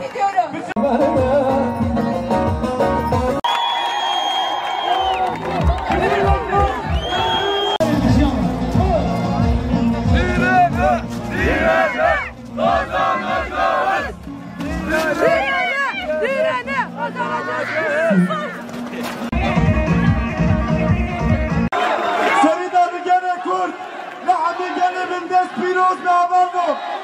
ediyorum. Solidarno Gene Kurt, la Hamigene Vindes Piroz Navalno.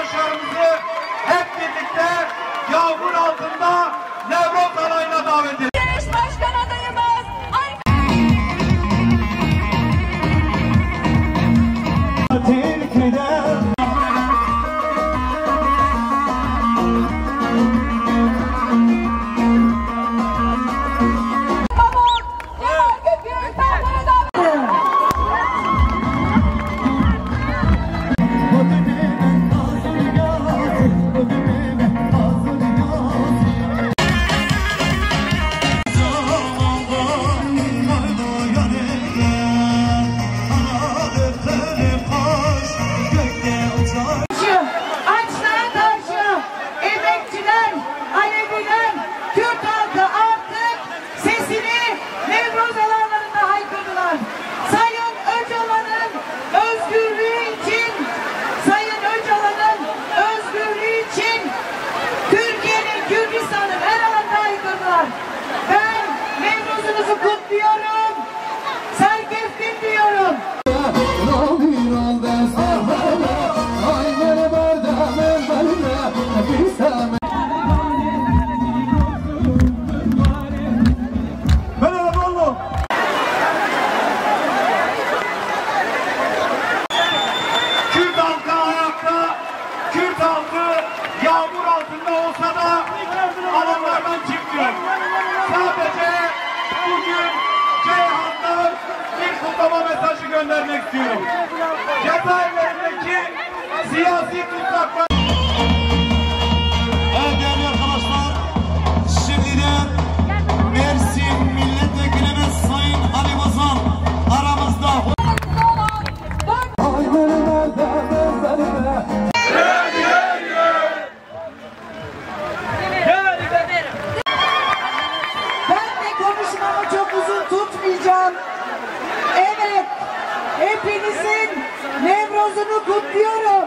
vatandaşlarımızı hep birlikte yağmur altında Nevruz Sarayı'na davet ediyoruz. Bayramınızı kutluyorum. göndermek istiyorum. Cezaevlerindeki siyasi tutsaklar no cumplieron.